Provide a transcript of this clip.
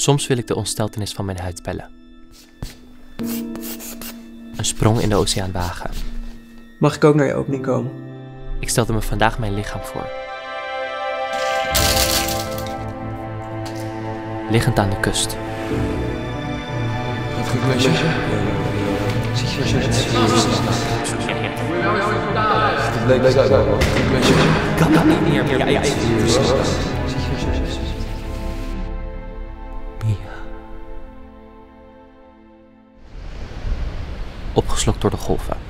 Soms wil ik de ontsteltenis van mijn huid pellen. Een sprong in de oceaan wagen. Mag ik ook naar je opening komen? Ik stelde me vandaag mijn lichaam voor. Liggend aan de kust. Gaat goed met je? Het bleek leuk uit, man. Goed met je? Kan dat niet meer? Ja, ja, Opgeslokt door de golven.